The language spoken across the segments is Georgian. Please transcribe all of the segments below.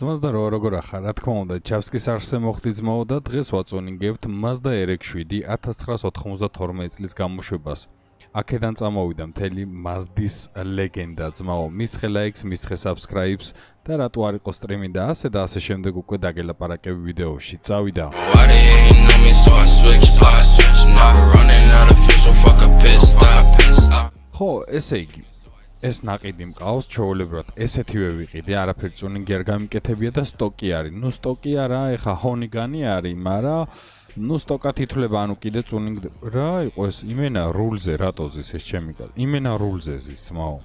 ძმას და რო როგორ ახარ, რა თქმა უნდა, ჩავსკის არსზე მოხდი ძმაო და დღეს ვაწონინგებთ Mazda RX-7 1992 წლის გამოშვებას. აქედან წამოვიდა მთელი Mazda-ის ლეგენდა ძმაო. მისხე ლაიქს, მისხე subscribe-ს და რატო არ იყო სტრიმი და ასე და ასე შემდეგ უკვე დაგელაპარაკები ვიდეოში. წავიდა. ხო, ესე იგი, ეს ناقიდი მყავს, ჩაოლებრად ესეთივე ვიყიდე, არაფერი წუნინგი არ გამიკეთებია და სტოკი არის. ნუ სტოკი არა, ეხა ჰონიგანი არის, მაგრამ ნუ სტოკად ითვლება, ანუ კიდე წუნინგი რა იყო ეს იმენა რულზე რატო ზის ეს ჩემი კაც. იმენა რულზე ზის, ძმაო.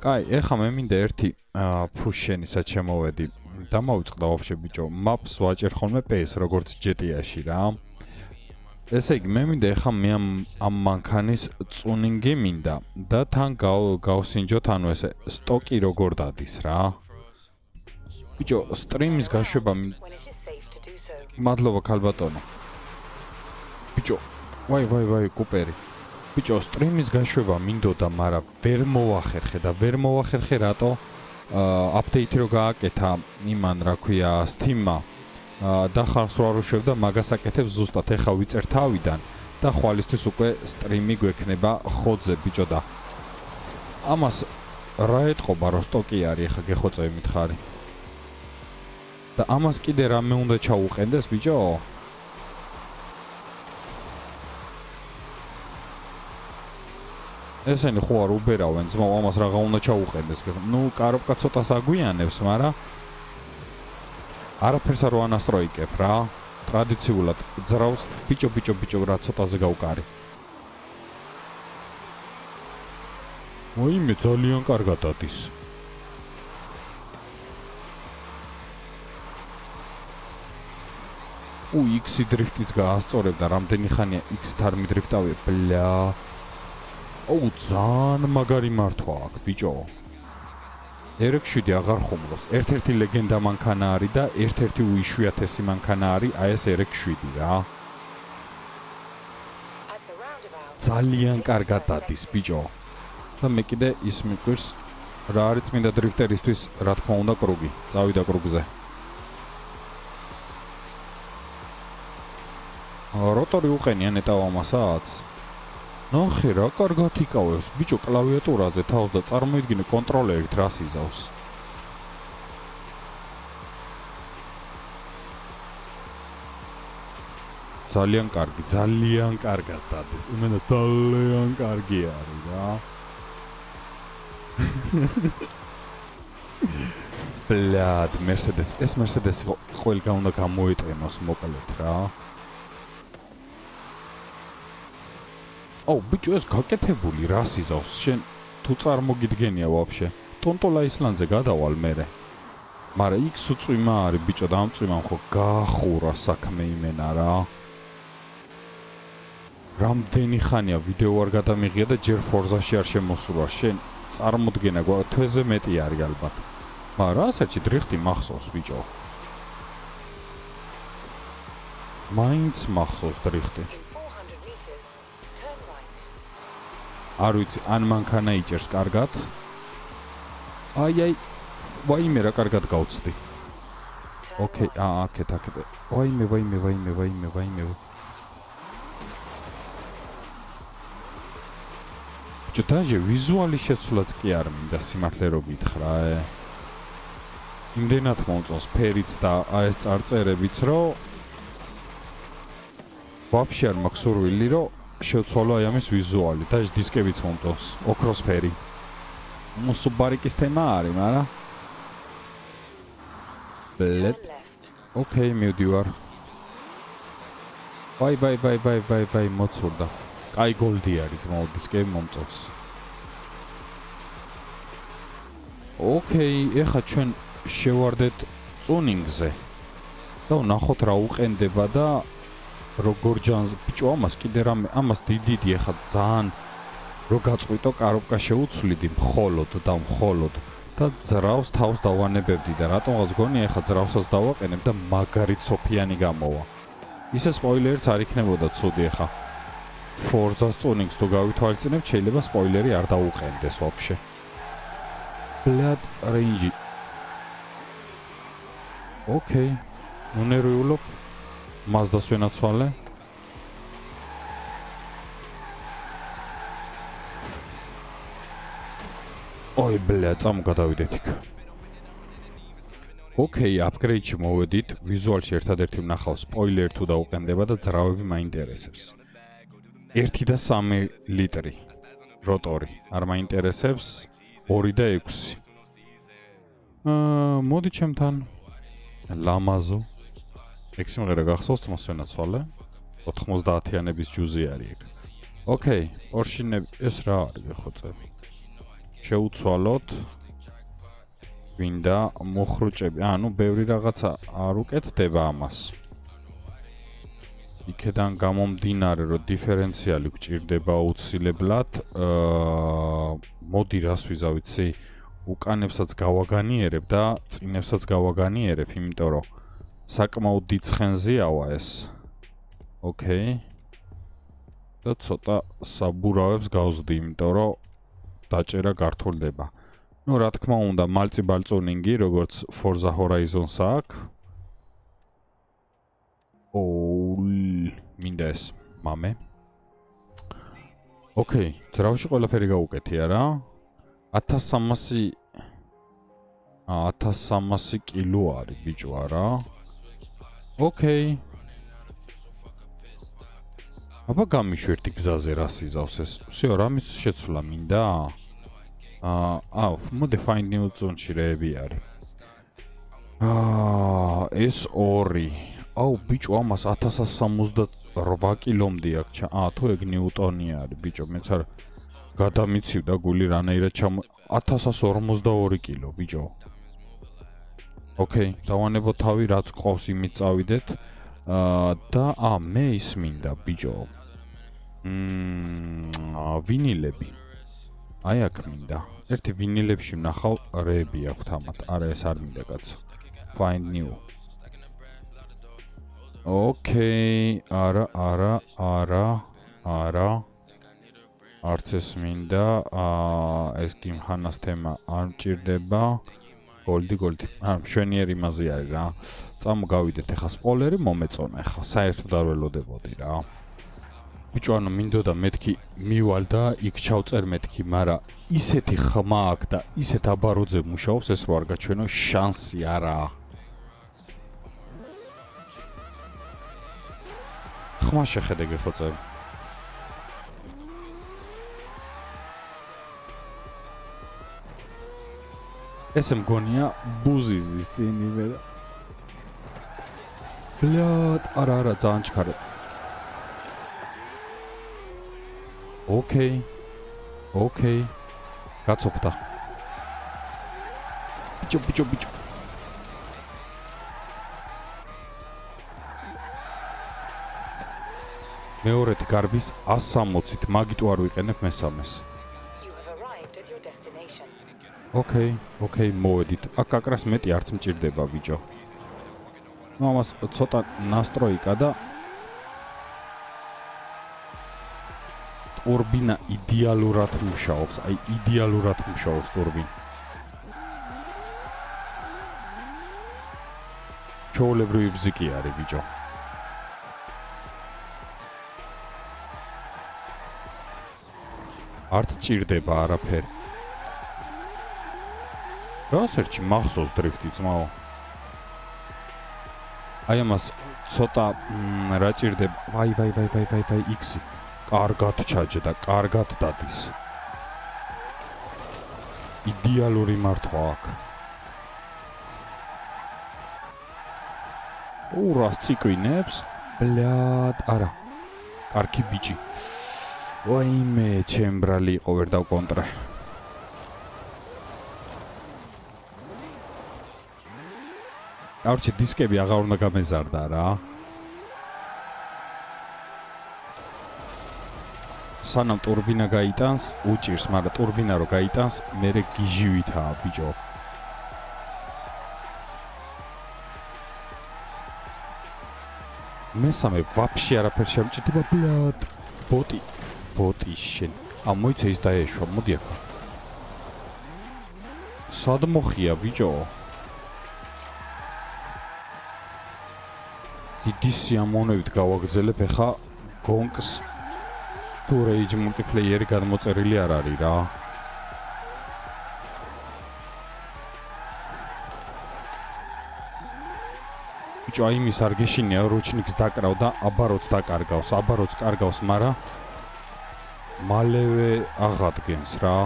კაი, ეხა მე მინდა ერთი ფუშენისა შემოვედი. დამავიწყდა ვაფშე ბიჭო, maps ვაჭერ ხოლმე PS როგორც GTA-ში რა. აა ესე იგი მე მინდა ეხა მე ამ ამ მანქანის წუნინგი მინდა და თან გავსინჯოთ ანუ ესე სტოკი როგორ დადის რა? ბიჭო სტრიმის გაშვება მადლობა ქალბატონო. ბიჭო ვაი ვაი ვაი კუპერი. ბიჭო სტრიმის გაშვება მინდოდა მაგრამ ვერ მოახერხე და ვერ მოახერხე რატო? აპდეიტი რო გააკეთა იმან რა ქვია Steam-მა და ხარს რო არუშვებ და მაგას აკეთებ ზუსტად. ეხა ვიწერ თავიდან და ხვალისთვის უკვე სტრიმი გვექნება ხოძე ბიჭო და. ამას რა ეთყობა რო სტოკი არის ეხა გეხოცები მითხარი? და ამას კიდე რამე უნდა ჩაუყენდეს ბიჭო? ესენი ხო არ უბერავენ ძმაო ამას რაღა უნდა ჩაუყენდეს? ნუ კაროპკა ცოტა საგვიანებს მაგრამ არაფერს არ ვანასტროიკებ რა. ტრადიციულად ძრავს ბიჭო ბიჭო ბიჭო რა ცოტაზე გავკარი. მოიმე ძალიან კარგად ადის. უ X დრიფტიც გაასწორებ და რამდენი ხანია X-თ არ მიდრიფტავე ბლა. აუ ძალიან მაგარი მართვა აქვს ბიჭო. RX-7 აღარ ხუმრობს. ერთ-ერთი ლეგენდა მანქანა არის და ერთ-ერთი უიშვიათესი მანქანა არის აი ეს RX-7 რა. ძალიან კარგად დადის ბიჭო. და მე კიდე ის მიყვირს რა არის წმინდა დრიფტერისთვის, რა თქმა უნდა, კრუგი. წავიდა კრუგზე. როტორი უყენია ნეტავ ამასაც. ნახე რა კარგად იკავებს. ბიჭო კლავიატურაზე თავს და წარმოიდგინე კონტროლერით რას იზავს. ძალიან კარგი ძალიან კარგად დადეს იმენა ძალიან კარგი არის რა. ბლად მერსედეს ეს მერსედესი ყველგან უნდა გამოიტენოს მოკლედ რა აუ ბიჭო ეს გაკეთებული რას იზავს? შენ თუ წარმოგიდგენია ვაფშე? ტონტოლა ისლანდზე გადავალ მერე. მაგრამ იქ სუწვიმა არის ბიჭო და ამ წვიმამ ხო გახურა საქმე იმენა რა. რამდენი ხანია ვიდეო არ გადამიღია და ჯერ ფორზაში არ შემოსულა შენ წარმოდგენა გვა თვეზე მეტი არის ალბათ მაგრამ ასეთი დრიფტი მახსოვს ბიჭო? მაინც მახსოვს დრიფტი არ ვიცი, ან მანქანა იჭერს კარგად. აი აი, ვაიმე რა კარგად გავწდი. ოკეი, აა, აკეთ, აკეთ. ვაიმე, ვაიმე, ვაიმე, ვაიმე, ვაიმე. ჩიტაჟე ვიზუალი შეცვლაც კი არ მინდა სიმართლე რო გითხრა, ე. იმდენად მომწონს ფერიც და აი ეს წარწერებიც, რომ ვაფშე არ მაქვს სურვილი, რომ შევცვალო აი ამის ვიზუალი და ეს დისკებიც მომწონს ოქროსფერი. მუსუბარიკის თემა არის მაგრამ ბლეთ ოკეი მივდივარ. ბაი ბაი ბაი ბაი ბაი ბაი მოცურდა. კაი გოლდი არის მო დისკები მომწონს. ოკეი ეხა ჩვენ შევარდეთ წუნინგზე და ნახოთ რა უყენდება და როგორ ჯანს ბიჭო ამას კიდე რამე ამას დიდიდი ახლა ძალიან რო გაწყვიტო კაროპკა შეუცვლიდი მხოლოდ და მხოლოდ და ძრავს თავს დავანებებდი და რატომღაც გონი ახლა ძრავსაც დავაყენებ და მაგარი სოფიანი გამოვა ისე სპოილერიც არ იქნებოდა ცუდი ახლა Forza Sonic-ს თუ გავითვალისწინებ შეიძლება სპოილერი არ დაუყენდეს ვაფშე Blood Range ოკეი. ნუ ნერვიულობ. Mazda სვენაცვალე. ой, бля, წამ გადავიდეთ იქ. ოკეი, აპგრეიდში მოვედით. ვიზუალში ერთადერთი ვნახავ სპოილერ თუ დაუყენდება და ძრავები მაინტერესებს. 1 და 3 ლიტრი როტორი არ მაინტერესებს 2 და 6. აა, მოდი ჩემთან. ლამაზო. ეგ სიმღერა გახსოვს მოსვენაცვალე? 90-იანების ჯუზი არის ეგ. ოკეი, ორშინები ეს რა არის ხო წები? შეუცვალოთ ვინდა მოხრუჭები ანუ ბევრი რაღაცა არ უკეთდება ამას იქედან გამომდინარე რომ დიფერენციალი გჭირდება აუცილებლად აა მოდი რას ვიზავიცი უკანებსაც გავაგანიერებ და წინებსაც გავაგანიერებ იმიტომ რომ საკმაოდ დიცხენზეავა ეს ოკეი და ცოტა საბურავებს გავზდი იმიტომ რომ დაჭერა გართულდება. ну, რა თქმა უნდა, მალწი ბალწონინგი, როგორც Forza Horizon-ს აქვს. ოუ, მინდა ეს, მამე. ოკეი, ძრავში ყველაფერი გაუკეთი არა? 1300 ა 1300 კილო არის ბიჭო არა? ოკეი. აბა გამიშვერდი გზაზე რა სიზავს ეს? всё, რამის შეცვლა მინდა? აა, აუ, მოდი find new zone-ში რეები არის. აა, ეს ორი. აუ, ბიჭო, ამას 1168 კილომდე აქვს. ჩა, აა, თუ ეგ ნიუტონი არის, ბიჭო, მეც არ გადამიცივდა გული რანაირად ჩამ 1142 კილო, ბიჭო. ოკეი, დავანებო თავი რაც ყავს იმით წავიდეთ. აა და ა მე ის მინდა ბიჭო. მმ ვინილები. აი აქ მინდა. ერთი ვინილებში ვნახავ რეები აქვთ ამათ. არა ეს არ მინდა კაცო. Find new. ოკეი, არა, არა, არა, არა. არც ეს მინდა. აა ეს გიმხანას თემა არ მჭირდება. Goldi goldi. აა მშვენიერი იმაზე არის რა. წამოგავიდეთ ახლა სპოილერი მომეწონა ახლა. საერთოდ არ ველოდებოდი რა. ბიჭო მინდოდა მეთქი მივალ და იქ ჩავწერ მეთქი, მაგრამ ისეთი ხმა აქვს და ისეთ აბაროძე მუშაობს ეს რო არ გაჩვენო შანსი არაა. ხმა შეხედე გეხოცე. ესე მგონია ბუზიზის წინივე და ბლად არა არა ძალიან ჩქარა ოკეი ოკეი გაწოფდა ბიჭო ბიჭო ბიჭო. მეორეთი გარბის 160-ით მაგიტო არ ვიყენებ მესამეს ოკეი, ოკეი, მოვედით. აქ კაკრას მეტი არც მჭირდება, ბიჭო. ну ამას ცოტა настройка და турбина идеალურად მუშაობს. აი, идеალურად მუშაობს турბინა. ჩაოლებრივი ბზიკი არის, ბიჭო. არც ჭირდება არაფერი. რა სერჩი მახსოვს დრიფტი ძმაო? აი ამას ცოტა რა ჭირდება? ვაი ვაი ვაი ვაი ვაი ვაი X-ი. კარგად ჩაჯდა, კარგად დადის. იდეალური მართვა აქვს. ურას ციკვინებს? ბლად, არა. კარგი ბიჭი. ვაიმე, ჩემბრალი იყო ვერ დავკონტრე. არ ვიცი დისკები აღარ უნდა გამეზარდა რა. სანამ турბინა გაიტანს, უჭირს, მაგრამ турბინა რო გაიტანს, მერე გიჟივითაა ბიჭო. მესამე ვაფშე არაფერ შემჭიტება ბლად. ბოტი, ბოტი შენ. ა მოიცა ის დაეშვა, მოდი აქ. სად მოხია ბიჭო? დიდი სიამოვნებით გავაგრძელებ ეხა გონკს თუ რეიჯ მულტიპლეიერი გადმოწერილი არ არის რა ბიჭო აი მის არ გეშინია რუჩნიკს დაკრავ და აბაროც დაკარგავს. აბაროც კარგავს მაგრამ მალევე აღადგენს რა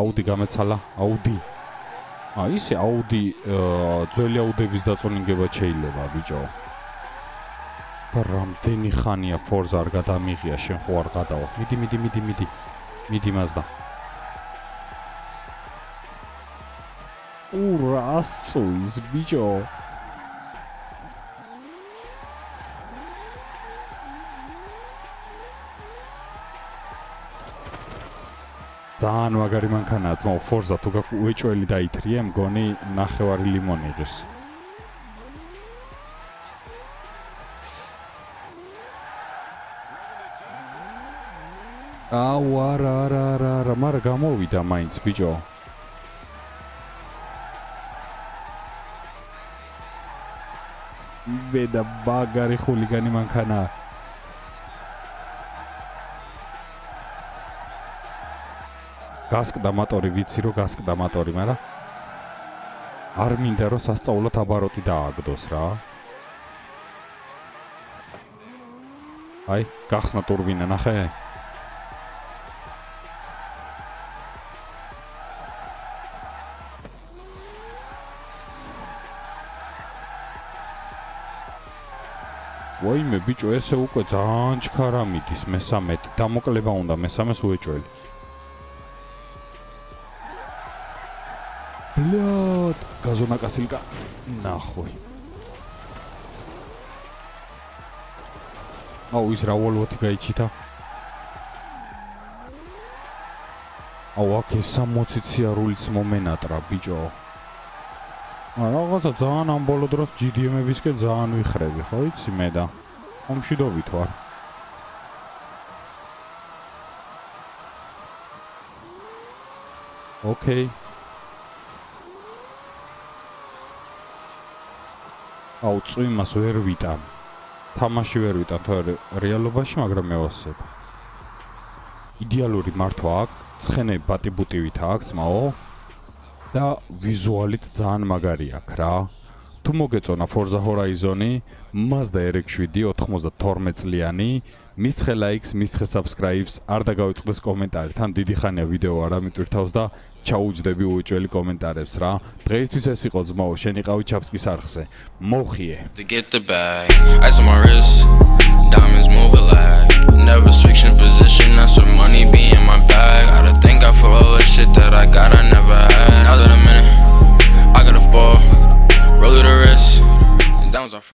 აუდი გამეცალა? აუდი აი ისე აუდი ძველი აუდების დაწონინგება შეიძლება ბიჭო. რამდენი ხანია ფორზა არ გადამიღია შენ ხო არ გადავა მიდი მიდი მიდი მიდი. მიდი მაზდა. ურას წუის ბიჭო ძალიან მაგარი მანქანაა ძმაო ფორზა თუ გაკუეჭველი დაითრიე მგონი ნახევარი ლიმონი იღეს აუ არა არა არა არა მარა გამოვიდა მაინც ბიჭო. მე და ბაგარი ხულიგანი მანქანა გასკდა მოტორი ვიცი რომ გასკდა მოტორი მაგრამ არ მინდა რომ სასწაულად აბაროტი დააგდოს რა. აი გახსნა ტურბინა ნახე. ვაიმე ბიჭო ესე უკვე ძალიან ჩქარა მიდის მესამეთი დამოკლება უნდა მესამეს უეჭველი გაზონა კასილკა ნახვი. აუ ის რა ვოლვოთი გაიჩითა? აუ აქ ეს 60 ციარულიც მომენატრა ბიჭო. რაღაცა ძალიან ამ ბოლო დროს GDM-ებისკენ ძალიან ვიხრები, ხო იცი მე და მომშვიდობით ვარ. ოკეი. აუ წვიმას ვერ ვიტან. თამაში ვერ ვიტან თორე რეალობაში, მაგრამ მე ვასებ. იდეალური მართვა აქვს, ცხენე ბატიბუტივით აქვს, მაო. და ვიზუალით ძალიან მაგარი აქვს რა. თუ მოგეწონა Forza Horizon-ი, Mazda RX-7 92 წლიანი, მისცხე ლაიქს, მისცხე subscribe-ს, არ დაგავიწყდეს კომენტართან, დიდი ხანია ვიდეო არამედ ვითავს და ჩაუჯდები უჭველი კომენტარებს რა. დღეისთვის ეს იყო ძმაო, შენ იყავი ჩაფსკის არხზე. მოხიე. Get the bag. I saw my wrist. Diamonds move like never switch in position. I saw money be in my bag. I don't think I for all the shit that I got I never had. Now that I'm in it, I got a ball. Roll to the wrist. And that was our